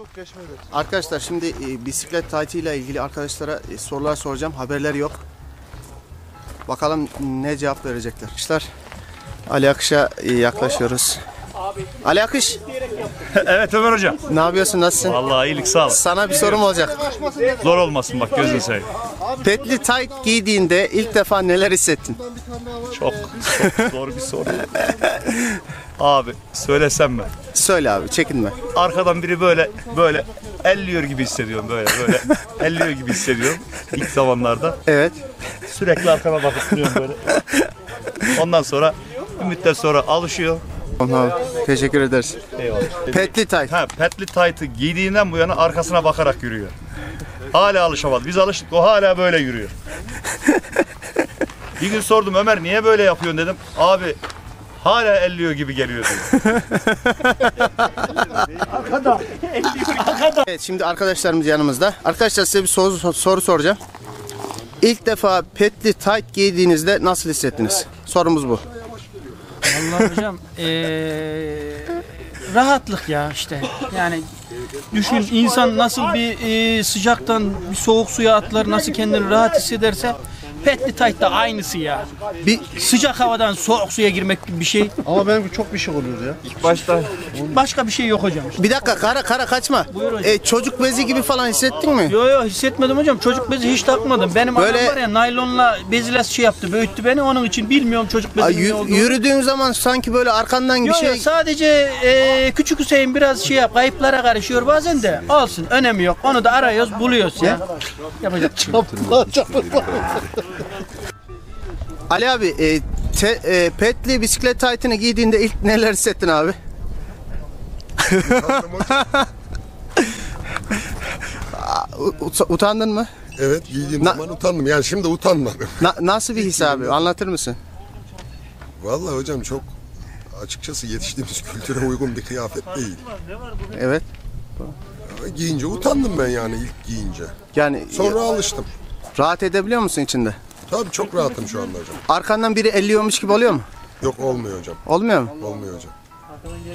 yok Çeşme'de. Arkadaşlar şimdi e, bisiklet taytı ile ilgili arkadaşlara e, sorular soracağım. Haberleri yok. Bakalım ne cevap verecekler. Arkadaşlar Ali Akış'a e, yaklaşıyoruz. Ali Akış Evet Ömer Hocam. ne yapıyorsun nasılsın? Vallahi iyilik sağ ol. Sana bir sorum olacak. Zor olmasın bak gözünü seveyim. Petli tayt giydiğinde ilk defa neler hissettin? Çok, çok zor bir soru. Abi söylesem mi? Söyle abi çekinme. Arkadan biri böyle böyle elliyor gibi hissediyorum böyle böyle elliyor gibi hissediyorum ilk zamanlarda. Evet. Sürekli arkana bakıp duruyorum böyle. Ondan sonra bir müddet sonra alışıyor. Tamam. Teşekkür ederiz. Eyvallah. Petli tayt. Ha, petli taytı giydiğinden bu yana arkasına bakarak yürüyor. Hala alışamadı. Biz alıştık. O hala böyle yürüyor. Bir gün sordum Ömer niye böyle yapıyorsun dedim. Abi hala elliyor gibi geliyor diyor. Evet şimdi arkadaşlarımız yanımızda. Arkadaşlar size bir soru, soru soracağım. İlk defa petli tayt giydiğinizde nasıl hissettiniz? Sorumuz bu. Vallahi hocam eee, rahatlık ya işte. Yani düşün insan nasıl bir eee, sıcaktan bir soğuk suya atlar nasıl kendini rahat hissederse petli tayt da aynısı ya. Bir Sıcak havadan soğuk suya girmek gibi bir şey. Ama benim çok bir şey oluyor ya. Başka bir şey yok hocam. bir dakika kara kara kaçma. Buyur hocam. E, çocuk bezi gibi falan hissettin mi? Yo yo hissetmedim hocam. Çocuk bezi hiç takmadım. Benim Böyle- adam var ya naylonla beziyle şey yaptı, büyüttü beni. Onun için bilmiyorum çocuk Ay, bezinin ne olduğunu. yürüdüğün zaman sanki böyle arkandan bir Yo, yo, şey sadece e, küçük Hüseyin biraz şey yap, kayıplara karışıyor bazen de. Olsun, önemi yok. Onu da arıyoruz, buluyoruz ya. Yapacak bir şey yok. Ali abi e, te- e, petli bisiklet taytını giydiğinde ilk neler hissettin abi? Ut- Utandın mı? Evet giydiğim Na- zaman utandım. Yani şimdi utanmadım. Na- nasıl bir his abi? Anlatır mısın? Vallahi hocam çok açıkçası yetiştiğimiz kültüre uygun bir kıyafet değil. Evet. Ama Giyince utandım ben yani ilk giyince. Yani Sonra alıştım. rahat edebiliyor musun içinde? Tabii çok rahatım şu anda hocam. Arkandan biri elliyormuş gibi oluyor mu? Yok olmuyor hocam. Olmuyor mu? Olmuyor hocam.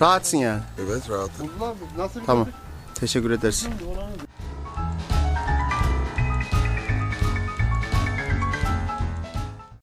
Rahatsın yani. Evet rahatım. Tamam. Teşekkür ederiz.